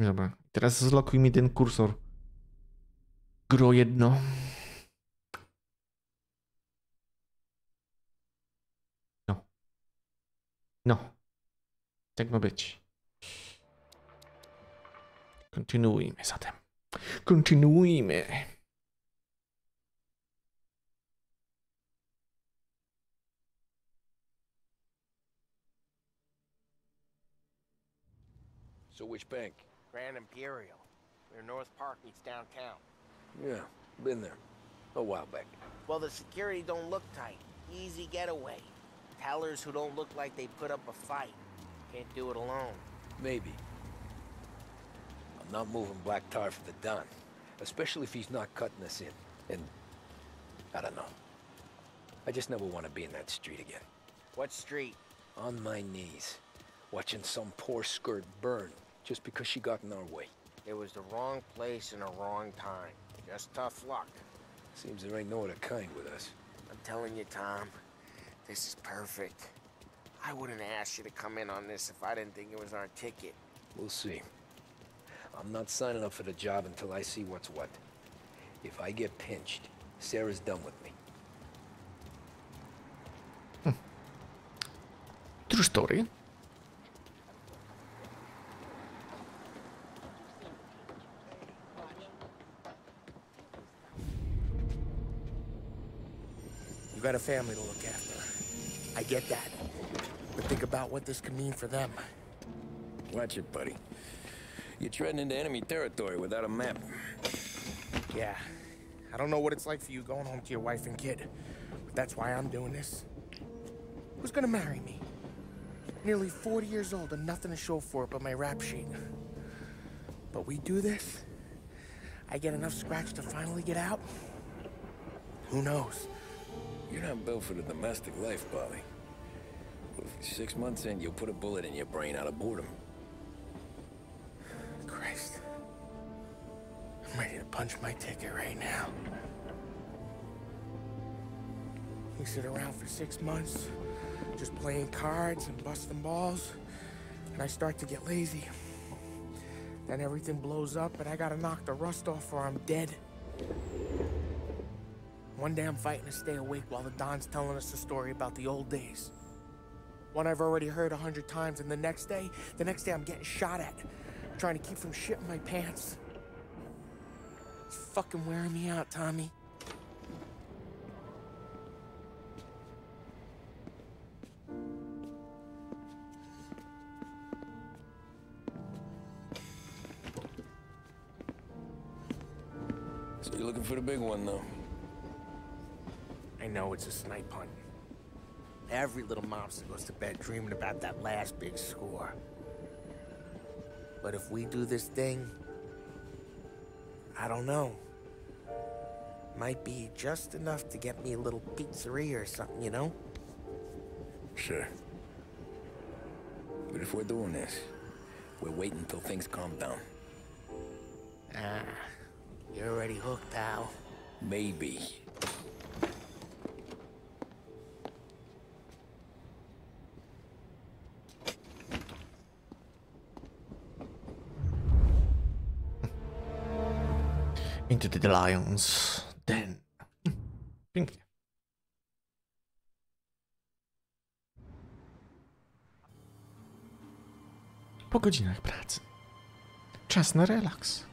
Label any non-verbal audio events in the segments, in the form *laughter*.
Dobra, teraz zlokuj mi ten kursor. Gro jedno. No. No. Tak ma być. Kontynuujmy zatem. Kontynuujmy. So which bank? Grand Imperial. Near North Park meets downtown. Yeah, been there. A while back. Well, the security don't look tight. Easy getaway. Tellers who don't look like they put up a fight. Can't do it alone. Maybe. I'm not moving black tar for the Don. Especially if he's not cutting us in. And... I don't know. I just never want to be in that street again. What street? On my knees. Watching some poor skirt burn. Just because she got in our way. It was the wrong place and the wrong time. Just tough luck. Seems there ain't no other kind with us. I'm telling you, Tom. This is perfect. I wouldn't ask you to come in on this if I didn't think it was our ticket. We'll see. I'm not signing up for the job until I see what's what. If I get pinched, Sarah's done with me. True story. Got a family to look after. I get that. But think about what this could mean for them. Watch it, buddy. You're treading into enemy territory without a map. Yeah. I don't know what it's like for you going home to your wife and kid. But that's why I'm doing this. Who's gonna marry me? Nearly 40 years old and nothing to show for it but my rap sheet. But we do this, I get enough scratch to finally get out? Who knows? You're not built for the domestic life, Bobby. Six months in, you'll put a bullet in your brain out of boredom. Christ. I'm ready to punch my ticket right now. We sit around for six months, just playing cards and busting balls, and I start to get lazy. Then everything blows up, and I gotta knock the rust off or I'm dead. One day I'm fighting to stay awake while the Don's telling us a story about the old days. One I've already heard a hundred times, and the next day, the next day I'm getting shot at, trying to keep from shitting my pants. It's fucking wearing me out, Tommy. So you're looking for the big one, though. I know it's a snipe hunt. Every little mobster goes to bed dreaming about that last big score. But if we do this thing, I don't know. Might be just enough to get me a little pizzeria or something, you know? Sure. But if we're doing this, we're waiting until things calm down. Ah, you're already hooked, pal. Maybe. Into the Lions. Den. Pięknie. Po godzinach pracy. Czas na relaks.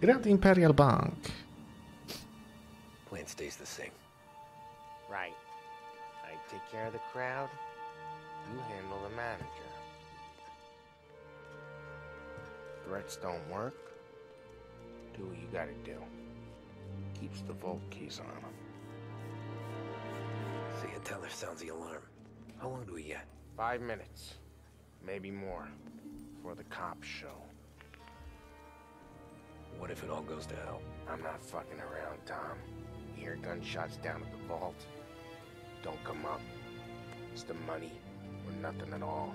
Grand Imperial Bank. Plan stays the same. Right. I take care of the crowd. You handle the manager. Threats don't work. Do what you gotta do. Keeps the vault keys on him. See, a teller sounds the alarm. How long do we get? Five minutes. Maybe more. Before the cops show. What if it all goes to hell? I'm not fucking around, Tom. You hear gunshots down at the vault. Don't come up. It's the money or nothing at all.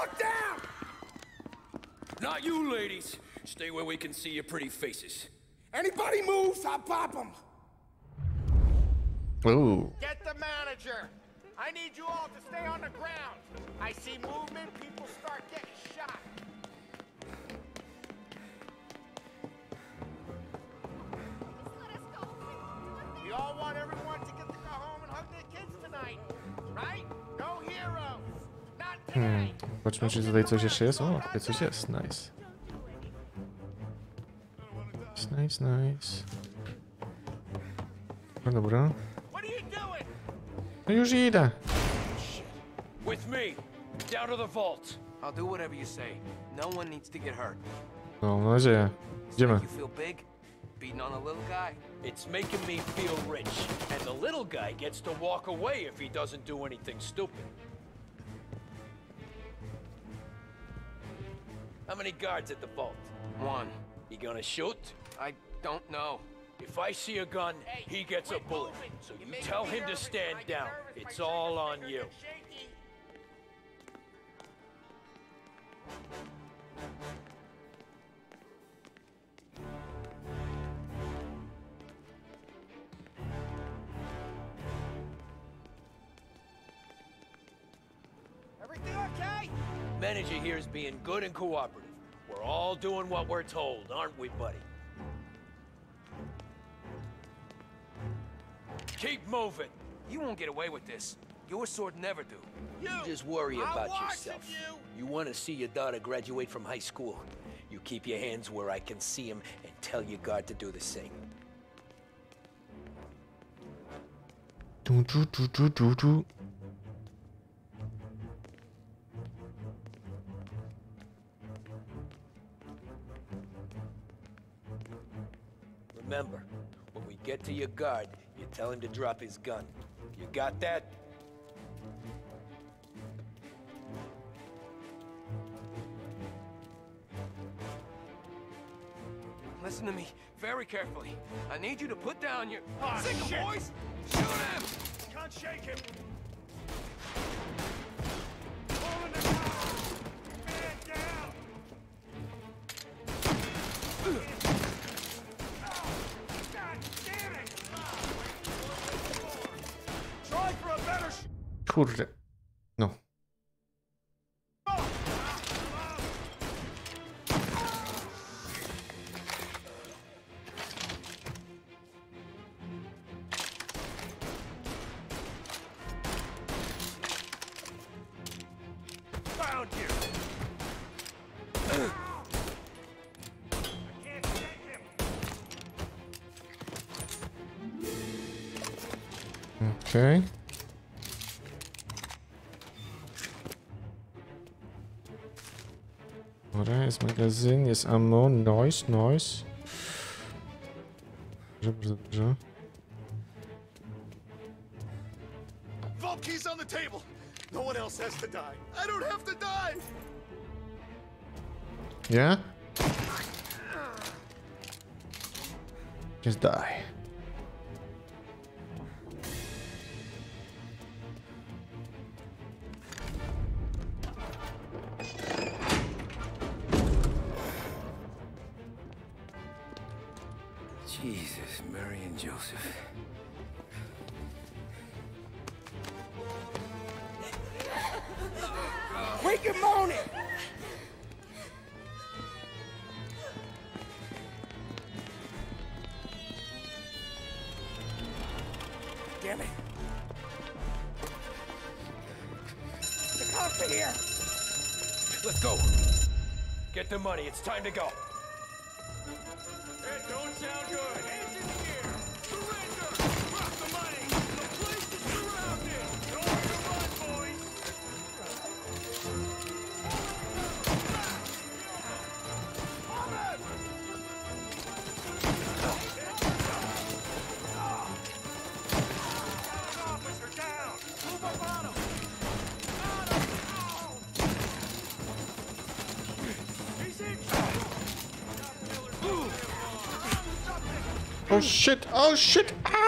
Look down! Not you, ladies. Stay where we can see your pretty faces. Anybody moves, I'll pop them. Ooh. Get the manager. I need you all to stay on the ground. I see movement, people start getting shot. Hmm. Today. Zobaczmy, czy tutaj coś jeszcze jest. O, tutaj coś jest. Nice. Nice, nice, nice. No dobra. Are you doing? No już idę. With me. Down to the vault. I'll do whatever you say. No one needs to get hurt. No, mam nadzieję. Idziemy. You feel big? Beating on a little guy? It's making me feel rich. And the little guy gets to walk away if he doesn't do anything stupid. How many guards at the vault? One. You gonna shoot? I don't know. If I see a gun, he gets a bullet. moving. So You're you tell me him to stand down. It's shaking all on you. shaky. Manager here is being good and cooperative. We're all doing what we're told, aren't we, buddy? Keep moving. You won't get away with this. Your sword never do. You. Just worry I'm about yourself. You. You want to see your daughter graduate from high school. You keep your hands where I can see them and tell your guard to do the same. Tu, tu, tu, tu, tu, tu. Get to your guard, you tell him to drop his gun. You got that? Listen to me very carefully. I need you to put down your... Ah, Sick 'em, shit. boys! Shoot him! Can't shake him. Kurde. No. Found Dobra, jest magazyn, jest ammo, noise, noise. Dobrze, bardzo dobrze. On the table. No one else has to die. I don't have to die. Yeah? Just die. Jesus, Mary and Joseph. Wake him on it! Damn it. The cops are here. Let's go. Get the money. It's time to go. Oh shit, oh shit, ah!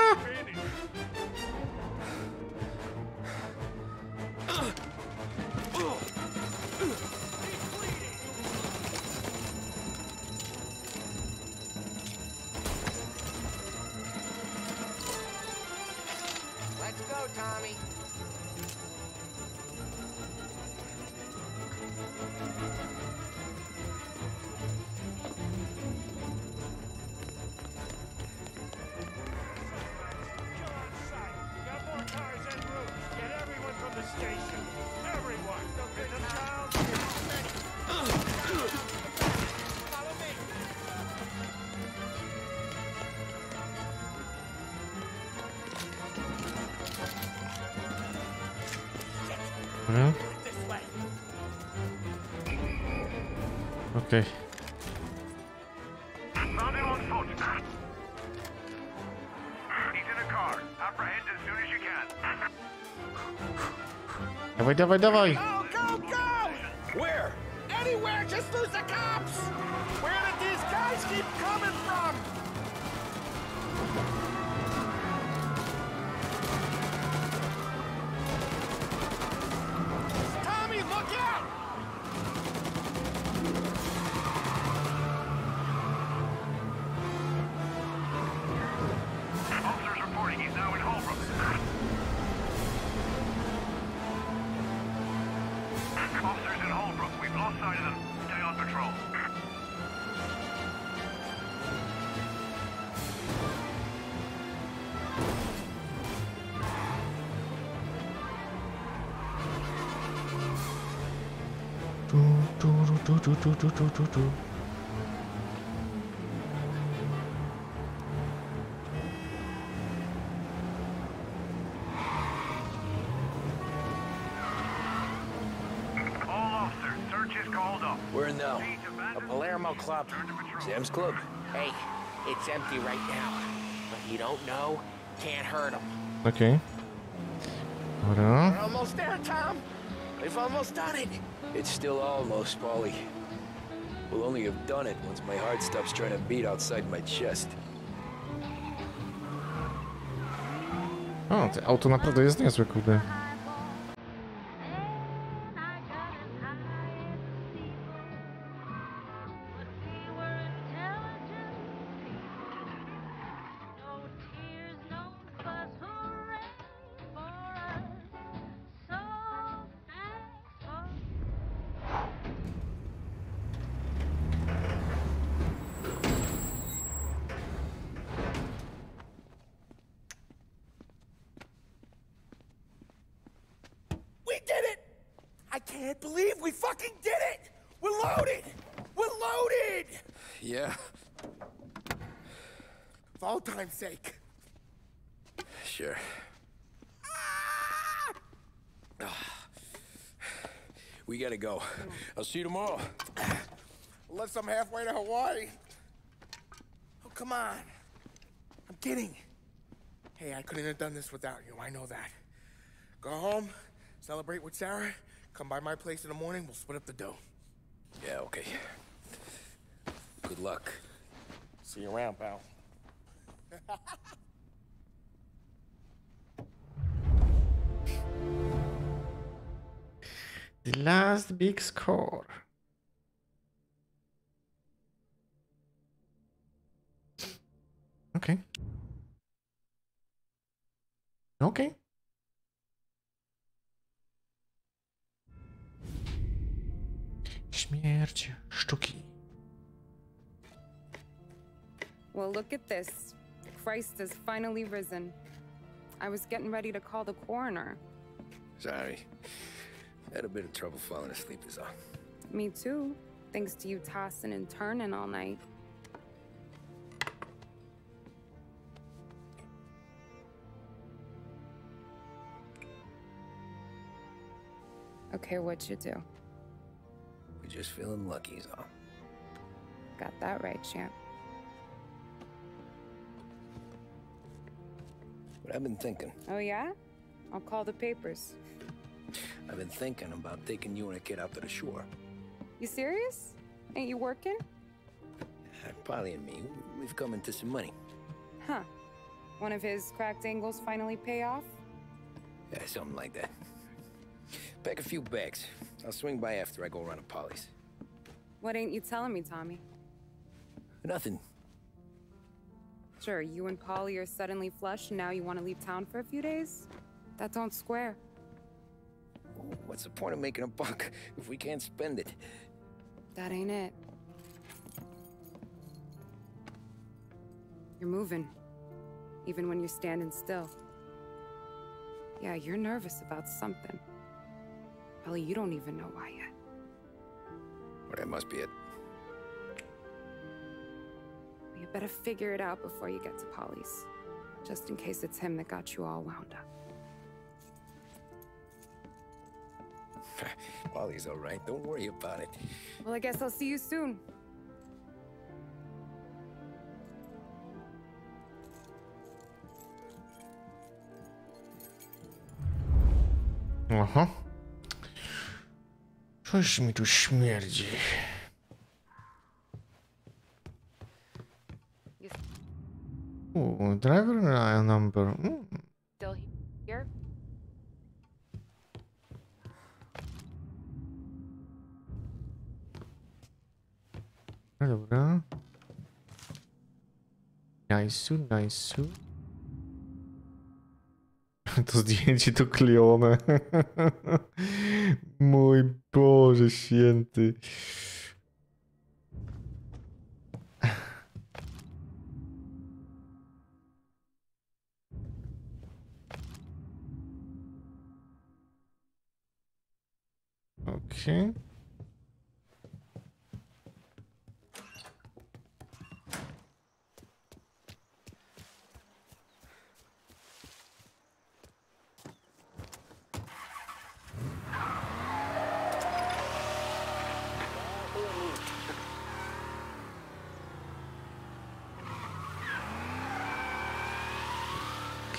okay. Давай, давай, давай! do do do do do do do. We're in now. A Palermo club. Sam's club. Hey, it's empty right now. But you don't know, can't hurt him. Okay. Hold on. We're almost there, Tom. We've almost done it. It's still almost, Paulie. We'll only have done it once my heart stops trying to beat outside my chest. O, to auto naprawdę jest niezłe, kurde. Can't believe we fucking did it! We're loaded! We're loaded! Yeah, For all time's sake. sure. Ah! We gotta go. I'll see you tomorrow. Unless I'm halfway to Hawaii. Oh, come on. I'm kidding. Hey, I couldn't have done this without you. I know that. Go home, celebrate with Sarah, come by my place in the morning, we'll split up the dough. Yeah, okay. Good luck. See you around, pal. *laughs* The last big score. Okay. Okej. Śmierć sztuki. Well, look at this. Christ has finally risen. I was getting ready to call the coroner. Sorry. Had a bit of trouble falling asleep is all. Me too, thanks to you tossing and turning all night. Okay, what'd you do? Just feeling lucky is all. Got that right, champ. But I've been thinking. Oh, yeah? I'll call the papers. I've been thinking about taking you and a kid out to the shore. You serious? Ain't you working? Uh, Paulie and me, we've come into some money. Huh. One of his cracked angles finally pay off? Yeah, something like that. Pack a few bags. I'll swing by after I go around to Paulie's. What ain't you telling me, Tommy? Nothing. Sure, you and Paulie are suddenly flush and now you want to leave town for a few days? That don't square. What's the point of making a buck *laughs* if we can't spend it? That ain't it. You're moving, even when you're standing still. Yeah, you're nervous about something. Probably you don't even know why yet. Well, that must be it. You better figure it out before you get to Paulie's. Just in case it's him that got you all wound up. *laughs* Paulie's all right. Don't worry about it. Well, I guess I'll see you soon. Aha. Coś mi tu śmierdzi. Ooh, driver number. Mm. No dobra. Nice, nice. *laughs* To zdjęcie to klejone. *laughs* Mój Boże święty. Okay.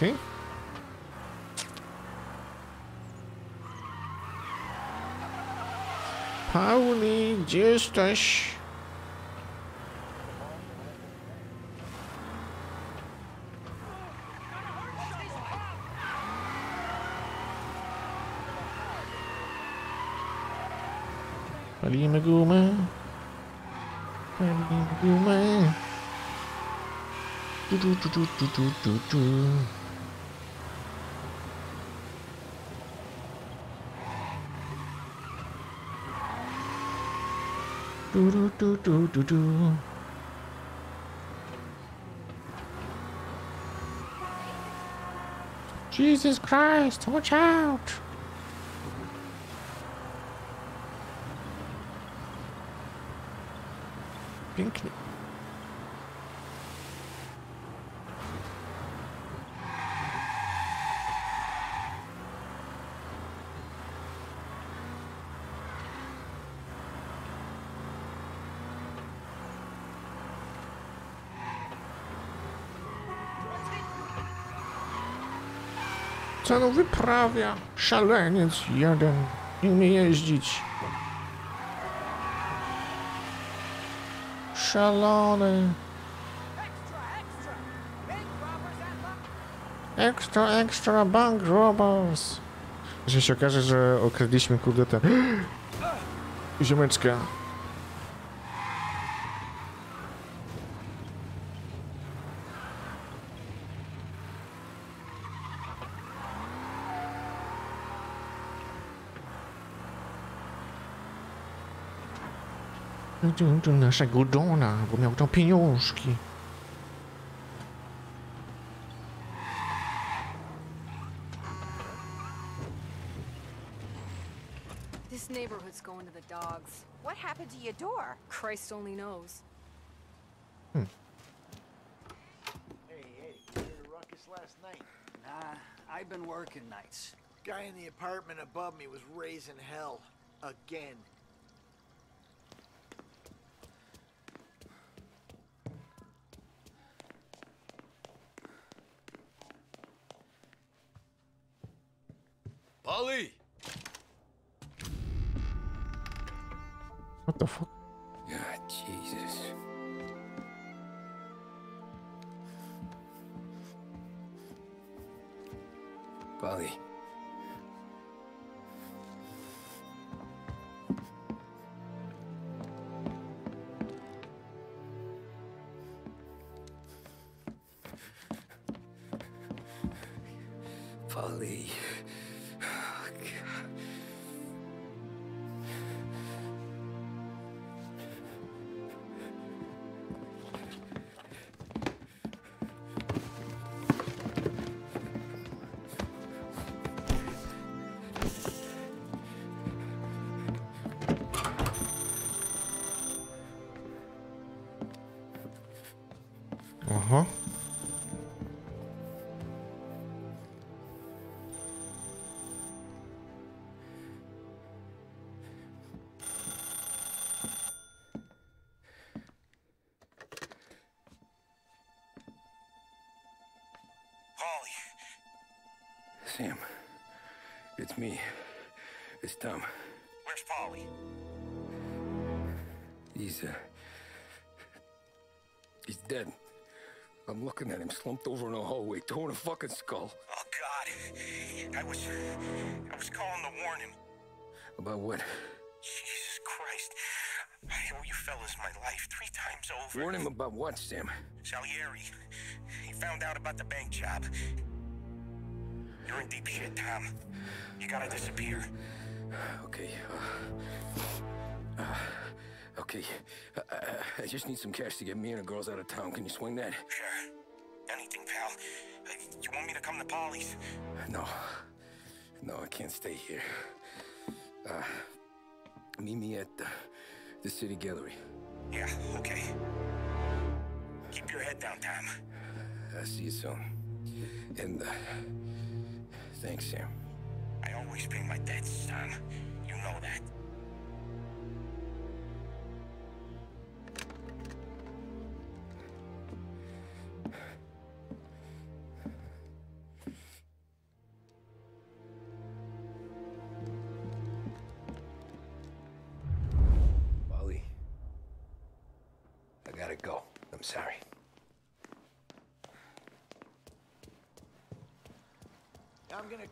Okay. Paulie. Palimy gumę. Tu, tu, tu, tu, tu, tu, tu, Do do do do do do. Jesus Christ, watch out! Pięknie. On wyprawia? Szaleniec jeden. Nie umie jeździć. Szalony. Extra, extra bank robbers. Że się okaże, że okradliśmy kurde tę *gasps* ziomeczkę. Do naszego Dona, bo miał tam pieniążki. This neighborhood's going to the dogs. What happened to your door? Christ only knows. Hmm. Hey, hey, you heard a ruckus last night? Nah, I've been working nights. Guy in the apartment above me was raising hell. Again. Paulie! What the fuck? God, Jesus. Paulie. Sam, it's me. It's Tom. where's Paulie? He's, uh. He's dead. I'm looking at him slumped over in a hallway, torn a fucking skull. Oh, God. I was. I was calling to warn him. About what? Jesus Christ. I owe you fellas my life three times over. Warn him about what, Sam? Salieri. He found out about the bank job. You're in deep shit, Tom. You gotta disappear. Okay. Uh, uh, okay. Uh, I just need some cash to get me and the girls out of town. Can you swing that? Sure. Anything, pal. Uh, You want me to come to Paulie's? No. No, I can't stay here. Uh, meet me at the, the city gallery. Yeah, okay. Keep your head down, Tom. I'll see you soon. And, uh, thanks, Sam. I always pay my debts, son. You know that.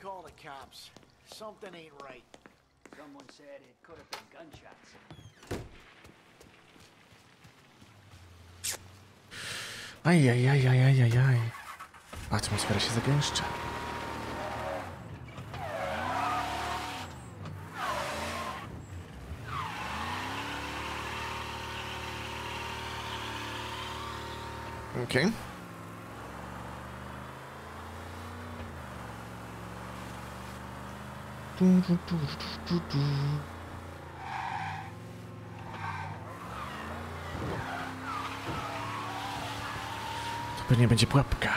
Call the cops. Something ain't right. Someone said it could have been gunshots. Ajajajajajajaj. Atmosfera się zagęszcza. Okej. Tu, Du, du, du, to pewnie będzie pułapka.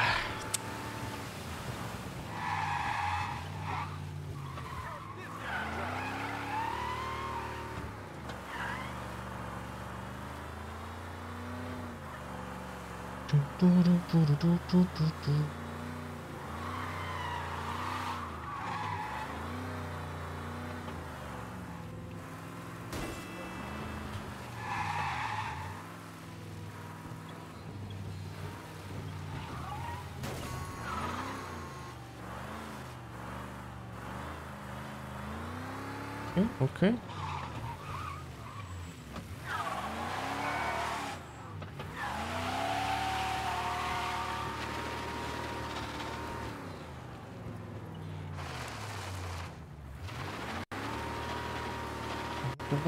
do do do do do do do